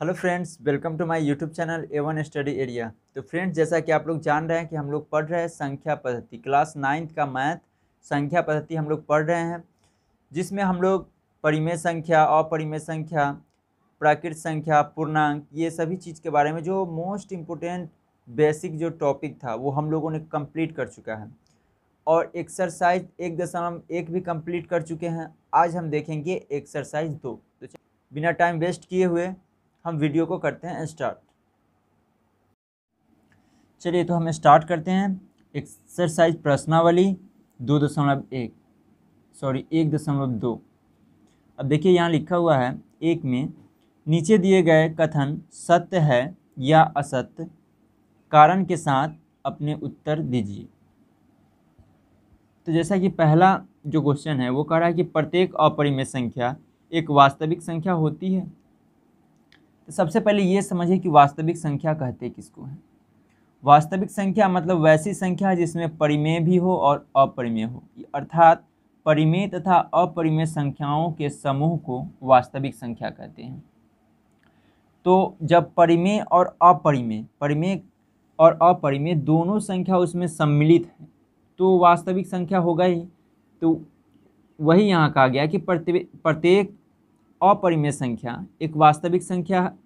Hello friends, welcome to my YouTube channel A one study area तो friends, जैसा कि आप लोग जान रहे हैं कि हम लोग पढ़ रहे हैं संख्या पद्धति, क्लास नाइन्थ का मैथ, संख्या पद्धति हम लोग पढ़ रहे हैं, जिसमें हम लोग परिमेय संख्या, अपरिमेय संख्या, प्राकृत संख्या, पूर्णांक, ये सभी चीज़ के बारे में जो मोस्ट इम्पोर्टेंट बेसिक जो टॉपिक था, वो हम लोगों ने कंप्लीट कर चुका है। और एक्सरसाइज एक दशमलव एक भी कंप्लीट कर चुके हैं। आज हम देखेंगे एक्सरसाइज दो। तो बिना टाइम वेस्ट किए हुए हम वीडियो को करते हैं स्टार्ट चलिए तो हम स्टार्ट करते हैं. एक्सरसाइज प्रश्नावली दो दशमलव एक. सॉरी एक दशमलव दो. अब देखिए यहाँ लिखा हुआ है, एक में नीचे दिए गए कथन सत्य है या असत्य? कारण के साथ अपने उत्तर दीजिए. तो जैसा कि पहला जो क्वेश्चन है, वो कह रहा है कि प्रत्येक अपरिमेय संख्या एक वास्तविक संख्या होती है। तो सबसे पहले ये समझिए कि वास्तविक संख्या कहते किसको हैं। वास्तविक संख्या मतलब वैसी संख्या जिसमें परिमेय भी हो और अपरिमेय हो। अर्थात परिमेय तथा अपरिमेय संख्याओं के समूह को वास्तविक संख्या कहते हैं। तो जब परिमेय और अपरिमेय, परिमेय और अपरिमेय दोनों संख्या उसमें सम्मिलित है तो वास्तविक संख्या होगा ही। तो वही यहाँ कहा गया कि प्रत्येक अपरिमेय संख्या एक वास्तविक संख्या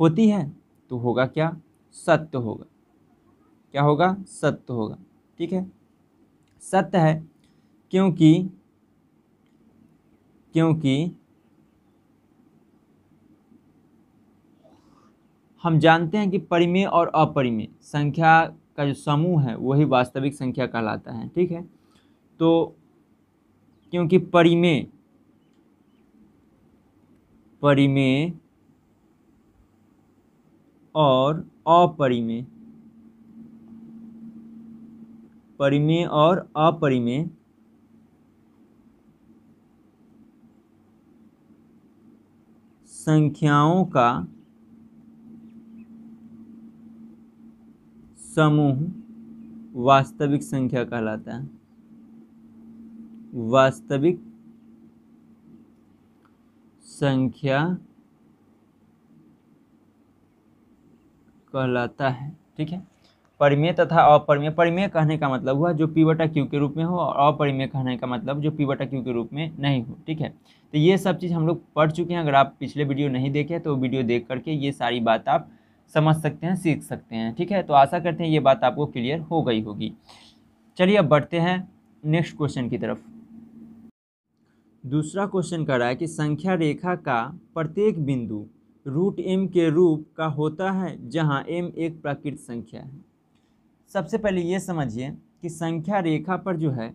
होती है तो होगा क्या? सत्य होगा। क्या होगा? सत्य होगा। ठीक है? सत्य है क्योंकि क्योंकि हम जानते हैं कि परिमेय और अपरिमेय संख्या का जो समूह है, वही वास्तविक संख्या कहलाता है। ठीक है? तो क्योंकि परिमेय परिमेय और अपरिमेय। परिमेय और अपरिमेय। संख्याओं का समूह वास्तविक संख्या कहलाता है। वास्तविक संख्या कहलाता है, ठीक है? परिमेय तथा अपरिमेय, परिमेय कहने का मतलब हुआ जो पी बटा क्यू के रूप में हो और अपरिमेय कहने का मतलब जो पी बटा क्यू के रूप में नहीं हो, ठीक है? तो ये सब चीज़ हम लोग पढ़ चुके हैं, अगर आप पिछले वीडियो नहीं देखे तो वीडियो देख करके ये सारी बात आप समझ सकते हैं, सीख सकते हैं, ठीक है? तो आशा करते हैं ये बात आपको क्लियर हो गई होगी। चलिए अब बढ़ते हैं नेक्स्ट क्वेश्चन की तरफ़। दूसरा क्वेश्चन कर रहा है कि संख्या रेखा का प्रत्येक बिंदु रूट एम के रूप का होता है, जहाँ एम एक प्राकृत संख्या है। सबसे पहले ये समझिए कि संख्या रेखा पर जो है,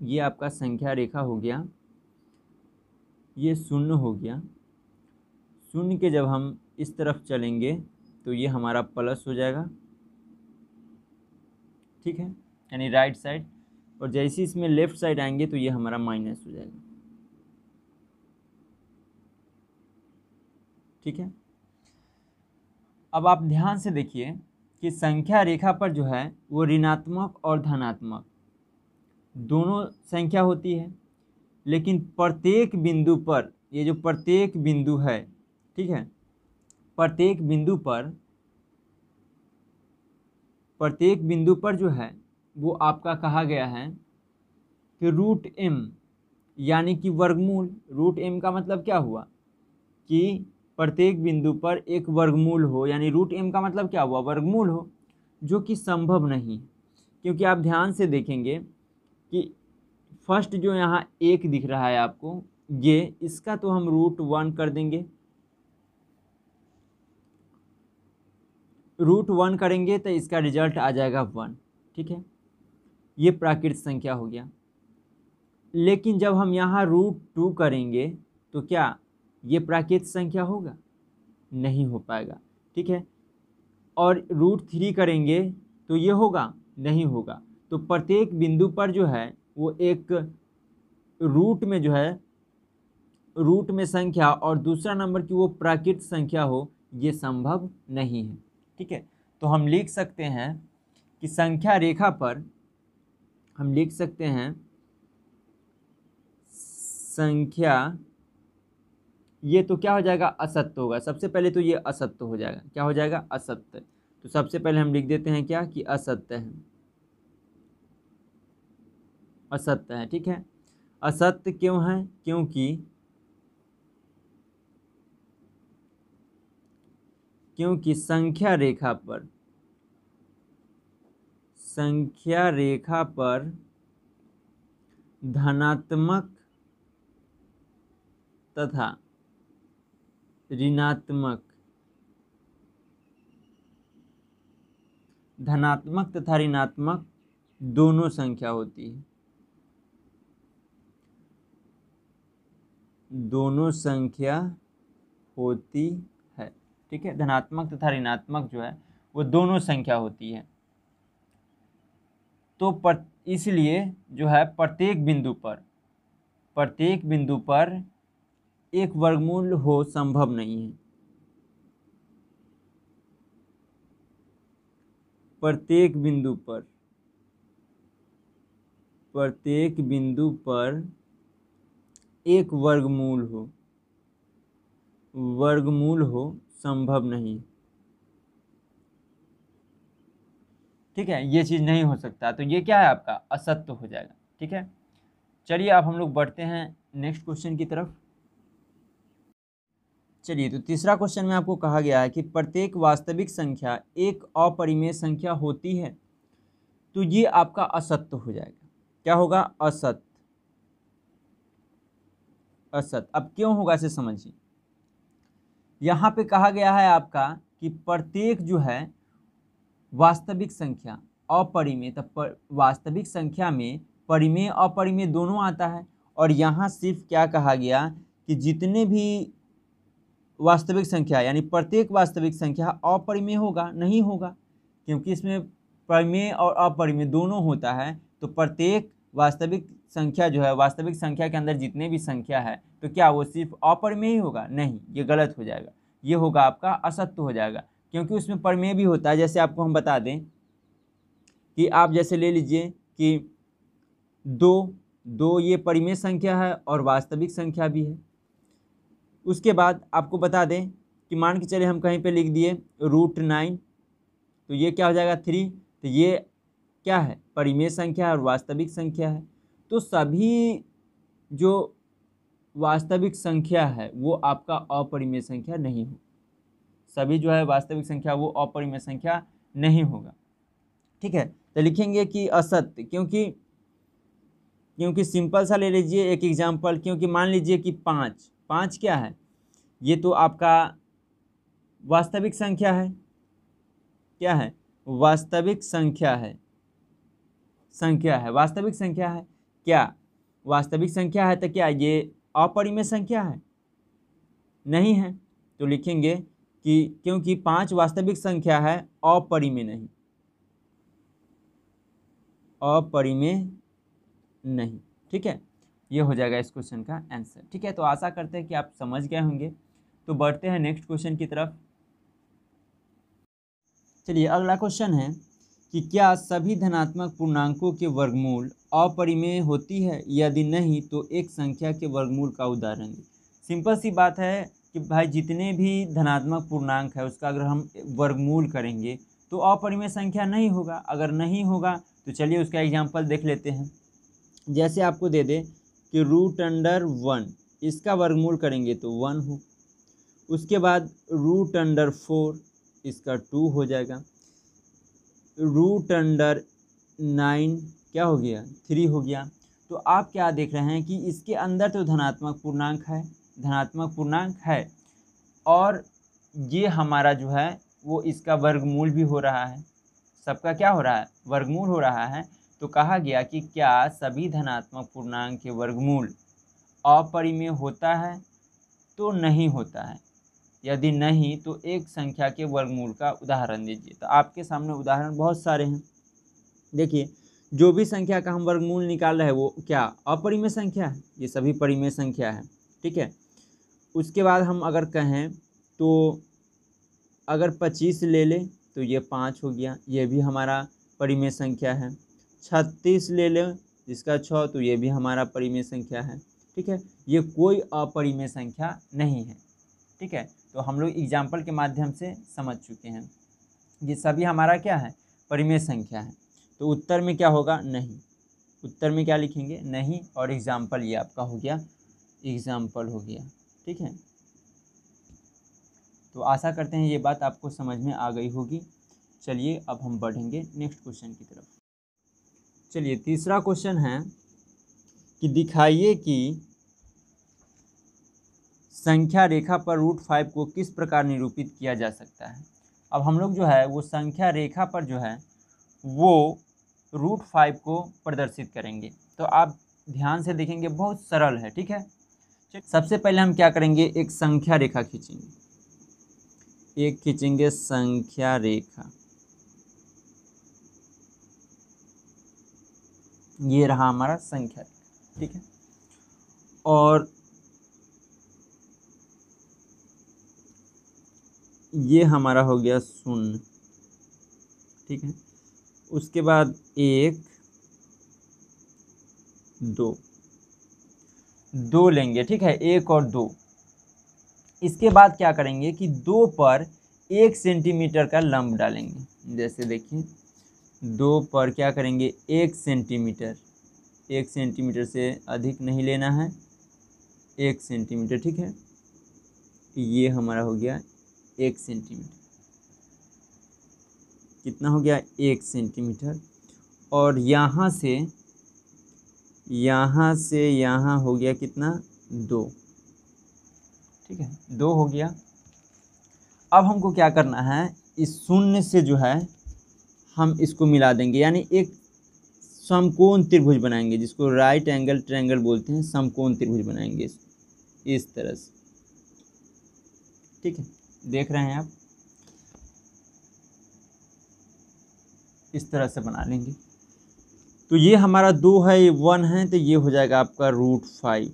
ये आपका संख्या रेखा हो गया, ये शून्य हो गया। शून्य के जब हम इस तरफ़ चलेंगे तो ये हमारा प्लस हो जाएगा। ठीक है? यानी राइट साइड। और जैसे इसमें लेफ़्ट साइड आएँगे तो ये हमारा माइनस हो जाएगा। ठीक है? अब आप ध्यान से देखिए कि संख्या रेखा पर जो है, वो ऋणात्मक और धनात्मक। दोनों संख्या होती है, लेकिन प्रत्येक बिंदु पर, ये जो प्रत्येक बिंदु है, ठीक है? प्रत्येक बिंदु पर, प्रत्येक बिंदु पर जो है वो आपका कहा गया है कि रूट एम यानी कि वर्गमूल रूट एम का मतलब क्या हुआ? कि प्रत्येक बिंदु पर एक वर्गमूल हो, यानी रूट एम का मतलब क्या हुआ? वर्गमूल हो, जो कि संभव नहीं। क्योंकि आप ध्यान से देखेंगे कि फ़र्स्ट जो यहाँ एक दिख रहा है आपको, ये, इसका तो हम रूट वन कर देंगे। रूट वन करेंगे तो इसका रिज़ल्ट आ जाएगा वन ठीक है? ये प्राकृत संख्या हो गया। लेकिन जब हम यहाँ रूट टू करेंगे तो क्या ये प्राकृत संख्या होगा? नहीं हो पाएगा, ठीक है? और रूट थ्री करेंगे तो ये होगा? नहीं होगा। तो प्रत्येक बिंदु पर जो है, वो एक रूट में जो है रूट में संख्या और दूसरा नंबर की वो प्राकृत संख्या हो, ये संभव नहीं है, ठीक है? तो हम लिख सकते हैं कि संख्या रेखा पर हम लिख सकते हैं संख्या, ये तो क्या हो जाएगा? असत्य होगा। सबसे पहले तो ये असत्य हो जाएगा। क्या हो जाएगा? असत्य। तो सबसे पहले हम लिख देते हैं क्या? कि असत्य है। असत्य है, ठीक है? असत्य क्यों है? क्योंकि क्योंकि संख्या रेखा पर संख्या रेखा पर धनात्मक तथा ऋणात्मक, धनात्मक तथा ऋणात्मक दोनों संख्या होती है। दोनों संख्या होती है, ठीक है? धनात्मक तथा ऋणात्मक जो है, वो दोनों संख्या होती है। तो इसलिए जो है प्रत्येक बिंदु पर, प्रत्येक बिंदु पर एक वर्गमूल हो संभव नहीं है। प्रत्येक बिंदु पर, प्रत्येक बिंदु पर एक वर्गमूल हो वर्गमूल हो संभव नहीं। ठीक है, ये चीज़ नहीं हो सकता तो ये क्या है आपका? असत्य हो जाएगा, ठीक है? चलिए अब हम लोग बढ़ते हैं नेक्स्ट क्वेश्चन की तरफ़। चलिए तो तीसरा क्वेश्चन में आपको कहा गया है कि प्रत्येक वास्तविक संख्या एक अपरिमेय संख्या होती है तो ये आपका असत्य हो जाएगा। क्या होगा? असत्य। असत्य। अब क्यों होगा इसे समझिए। यहाँ पे कहा गया है आपका कि प्रत्येक जो है वास्तविक संख्या, अपरिमेय तो वास्तविक संख्या में परिमेय, अपरिमेय दोनों आता है। और यहाँ सिर्फ़ क्या कहा गया कि जितने भी वास्तविक संख्या, यानी प्रत्येक वास्तविक संख्या अपरिमेय होगा, नहीं होगा, क्योंकि इसमें परिमेय और अपरिमेय दोनों होता है तो प्रत्येक वास्तविक संख्या जो है, वास्तविक संख्या के अंदर जितने भी संख्या है तो क्या वो सिर्फ़ अपरिमेय ही होगा? नहीं, ये गलत हो जाएगा। ये होगा आपका असत्य हो जाएगा। क्योंकि उसमें परमेय भी होता है, जैसे आपको हम बता दें कि आप जैसे ले लीजिए कि दो दो ये परिमेय संख्या है और वास्तविक संख्या भी है। उसके बाद आपको बता दें कि मान के चले हम कहीं पे लिख दिए रूट नाइन तो ये क्या हो जाएगा थ्री तो ये क्या है? परिमेय संख्या और वास्तविक संख्या है। तो सभी जो वास्तविक संख्या है, वो आपका अपरिमेय संख्या नहीं हो सभी जो है वास्तविक संख्या, वो अपरिमेय संख्या नहीं होगा। ठीक है? तो लिखेंगे कि असत्य, क्योंकि क्योंकि सिंपल सा ले लीजिए एक एग्ज़ाम्पल क्योंकि मान लीजिए कि पाँच पाँच क्या है? ये तो आपका वास्तविक संख्या है। क्या है? वास्तविक संख्या है। संख्या है, वास्तविक संख्या है। क्या वास्तविक संख्या है तो क्या ये अपरिमेय संख्या है? नहीं है। तो लिखेंगे कि क्योंकि पाँच वास्तविक संख्या है, अपरिमेय नहीं। अपरिमेय नहीं। ठीक है? ये हो जाएगा इस क्वेश्चन का आंसर ठीक है? तो आशा करते हैं कि आप समझ गए होंगे। तो बढ़ते हैं नेक्स्ट क्वेश्चन की तरफ़। चलिए, अगला क्वेश्चन है कि क्या सभी धनात्मक पूर्णांकों के वर्गमूल अपरिमेय होती है? यदि नहीं तो एक संख्या के वर्गमूल का उदाहरण सिंपल सी बात है कि भाई जितने भी धनात्मक पूर्णांक है, उसका अगर हम वर्गमूल करेंगे तो अपरिमेय संख्या नहीं होगा। अगर नहीं होगा तो चलिए उसका एग्जांपल देख लेते हैं। जैसे आपको दे दे कि रूट अंडर वन इसका वर्गमूल करेंगे तो वन हो। उसके बाद रूट अंडर फोर इसका टू हो जाएगा। रूट अंडर नाइन क्या हो गया? थ्री हो गया। तो आप क्या देख रहे हैं कि इसके अंदर तो धनात्मक पूर्णांक है धनात्मक पूर्णांक है। और ये हमारा जो है, वो इसका वर्गमूल भी हो रहा है। सबका क्या हो रहा है? वर्गमूल हो रहा है। तो कहा गया कि क्या सभी धनात्मक पूर्णांक के वर्गमूल अपरिमेय होता है? तो नहीं होता है। यदि नहीं तो एक संख्या के वर्गमूल का उदाहरण दीजिए। तो आपके सामने उदाहरण बहुत सारे हैं। देखिए, जो भी संख्या का हम वर्गमूल निकाल रहे हैं, वो क्या अपरिमेय संख्या है? ये सभी परिमेय संख्या है। ठीक है? उसके बाद हम अगर कहें तो अगर पच्चीस ले लें तो ये पाँच हो गया। ये भी हमारा परिमेय संख्या है। छत्तीस ले लें, जिसका छः तो ये भी हमारा परिमेय संख्या है। ठीक है? ये कोई अपरिमेय संख्या नहीं है। ठीक है? तो हम लोग एग्ज़ाम्पल के माध्यम से समझ चुके हैं। ये सभी हमारा क्या है? परिमेय संख्या है। तो उत्तर में क्या होगा? नहीं। उत्तर में क्या लिखेंगे? नहीं। और एग्ज़ाम्पल ये आपका हो गया। एग्ज़ाम्पल हो गया। ठीक है? तो आशा करते हैं ये बात आपको समझ में आ गई होगी। चलिए अब हम बढ़ेंगे नेक्स्ट क्वेश्चन की तरफ़। चलिए तीसरा क्वेश्चन है कि दिखाइए कि संख्या रेखा पर रूट फाइव को किस प्रकार निरूपित किया जा सकता है? अब हम लोग जो है वो संख्या रेखा पर जो है वो रूट फाइव को प्रदर्शित करेंगे। तो आप ध्यान से देखेंगे, बहुत सरल है, ठीक है? सबसे पहले हम क्या करेंगे? एक संख्या रेखा खींचेंगे। एक खींचेंगे संख्या रेखा। ये रहा हमारा संख्या रेखा, ठीक है? और ये हमारा हो गया शून्य, ठीक है? उसके बाद एक, दो। दो लेंगे, ठीक है? एक और दो। इसके बाद क्या करेंगे कि दो पर एक सेंटीमीटर का लंब डालेंगे। जैसे देखिए, दो पर क्या करेंगे? एक सेंटीमीटर। एक सेंटीमीटर से अधिक नहीं लेना है। एक सेंटीमीटर, ठीक है? ये हमारा हो गया एक सेंटीमीटर। कितना हो गया? एक सेंटीमीटर। और यहाँ से यहाँ से यहाँ हो गया कितना? दो। ठीक है, दो हो गया। अब हमको क्या करना है? इस शून्य से जो है, हम इसको मिला देंगे। यानी एक समकोण त्रिभुज बनाएँगे, जिसको राइट एंगल ट्रायंगल बोलते हैं, समकोण त्रिभुज बनाएँगे इस तरह से। ठीक है, देख रहे हैं आप? इस तरह से बना लेंगे। तो ये हमारा दो है, ये वन है तो ये हो जाएगा आपका रूट फाइव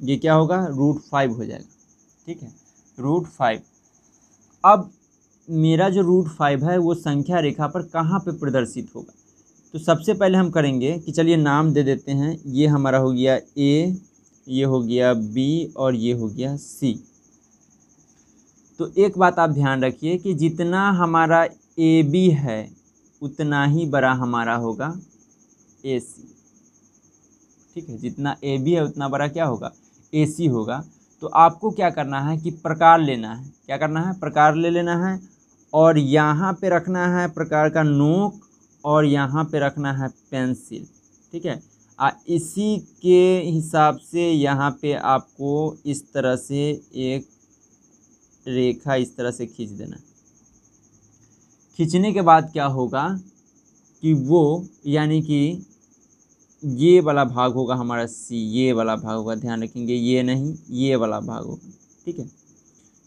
ये क्या होगा? रूट फाइव हो जाएगा। ठीक है? रूट फाइव अब मेरा जो रूट फाइव है, वो संख्या रेखा पर कहाँ पे प्रदर्शित होगा? तो सबसे पहले हम करेंगे कि चलिए नाम दे देते हैं। ये हमारा हो गया ए ये हो गया बी और ये हो गया सी तो एक बात आप ध्यान रखिए कि जितना हमारा ए बी है, उतना ही बड़ा हमारा होगा ए सी ठीक है, जितना ए बी है, उतना बड़ा क्या होगा? ए सी होगा। तो आपको क्या करना है कि प्रकार लेना है। क्या करना है? प्रकार ले लेना है और यहाँ पे रखना है प्रकार का नोक और यहाँ पे रखना है पेंसिल। ठीक है? आ, इसी के हिसाब से यहाँ पे आपको इस तरह से एक रेखा इस तरह से खींच देना। खींचने के बाद क्या होगा कि वो यानी कि ये वाला भाग होगा हमारा सी ये वाला भाग होगा, ध्यान रखेंगे, ये नहीं, ये वाला भाग होगा, ठीक है?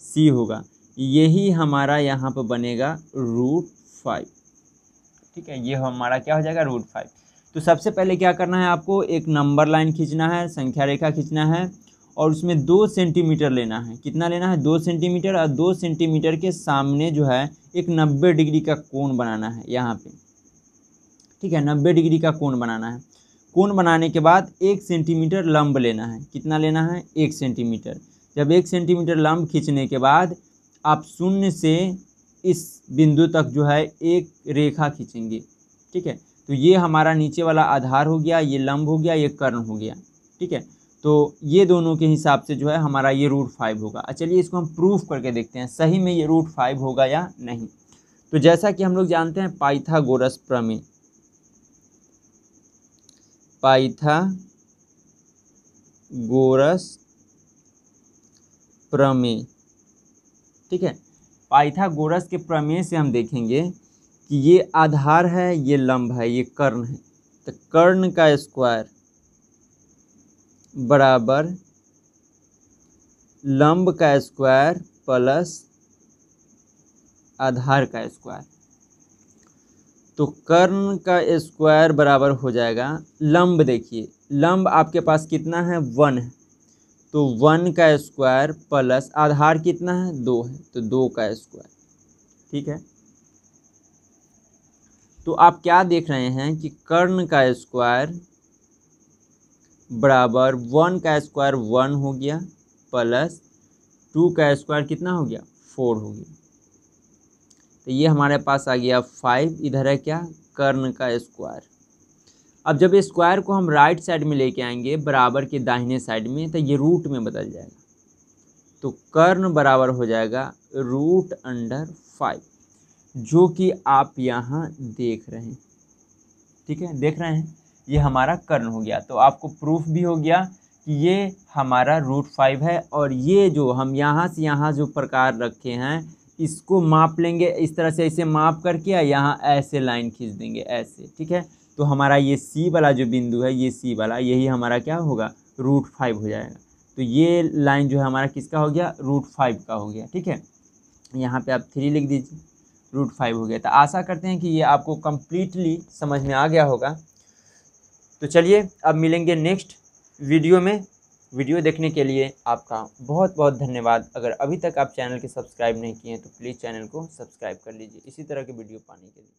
सी होगा। यही हमारा यहाँ पर बनेगा रूट फाइव ठीक है? ये हमारा क्या हो जाएगा? रूट फाइव तो सबसे पहले क्या करना है आपको? एक नंबर लाइन खींचना है, संख्या रेखा खींचना है, और उसमें दो सेंटीमीटर लेना है। कितना लेना है? दो सेंटीमीटर और दो सेंटीमीटर के सामने जो है, एक नब्बे डिग्री का कोण बनाना है यहाँ पे, ठीक है? नब्बे डिग्री का कोण बनाना है। कोण बनाने के बाद एक सेंटीमीटर लंब लेना है। कितना लेना है? एक सेंटीमीटर। जब एक सेंटीमीटर लंब खींचने के बाद आप शून्य से इस बिंदु तक जो है एक रेखा खींचेंगे। ठीक है? तो ये हमारा नीचे वाला आधार हो गया, ये लंब हो गया, ये कर्ण हो गया। ठीक है? तो ये दोनों के हिसाब से जो है हमारा ये रूट फाइव होगा। चलिए इसको हम प्रूफ करके देखते हैं, सही में ये रूट फाइव होगा या नहीं। तो जैसा कि हम लोग जानते हैं, पाइथागोरस प्रमेय। पाइथागोरस प्रमेय। ठीक है? पाइथागोरस के प्रमेय से हम देखेंगे कि ये आधार है, ये लंब है, ये कर्ण है। तो कर्ण का स्क्वायर बराबर लंब का स्क्वायर प्लस आधार का स्क्वायर तो कर्ण का स्क्वायर बराबर हो जाएगा लंब देखिए। लंब आपके पास कितना है? वन है। तो वन का स्क्वायर प्लस आधार कितना है? दो है। तो दो का स्क्वायर ठीक है? तो आप क्या देख रहे हैं कि कर्ण का स्क्वायर बराबर वन का स्क्वायर वन हो गया प्लस टू का स्क्वायर कितना हो गया? फोर हो गया। तो ये हमारे पास आ गया फाइव इधर है क्या? कर्ण का स्क्वायर अब जब स्क्वायर को हम राइट साइड में लेके आएँगे, बराबर के दाहिने साइड में तो ये रूट में बदल जाएगा. तो कर्ण बराबर हो जाएगा रूट अंडर फाइव जो कि आप यहाँ देख रहे हैं. ठीक है? देख रहे हैं? ये हमारा कर्ण हो गया. तो आपको प्रूफ भी हो गया कि ये हमारा रूट फाइव है और ये जो हम यहाँ से यहाँ जो प्रकार रखे हैं इसको माप लेंगे, इस तरह से ऐसे माप करके या यहाँ ऐसे लाइन खींच देंगे, ऐसे, ठीक है? तो हमारा ये सी वाला जो बिंदु है, ये सी वाला, यही हमारा क्या होगा? रूट फाइव हो जाएगा। तो ये लाइन जो है हमारा किसका हो गया? रूट फाइव का हो गया, ठीक है? यहाँ पे आप थ्री लिख दीजिए, रूट फाइव हो गया। तो आशा करते हैं कि ये आपको कम्प्लीटली समझ में आ गया होगा। तो चलिए, अब मिलेंगे नेक्स्ट वीडियो में। वीडियो देखने के लिए आपका बहुत बहुत धन्यवाद। अगर अभी तक आप चैनल के सब्सक्राइब नहीं किए हैं तो प्लीज़ चैनल को सब्सक्राइब कर लीजिए। इसी तरह के वीडियो पाने के लिए।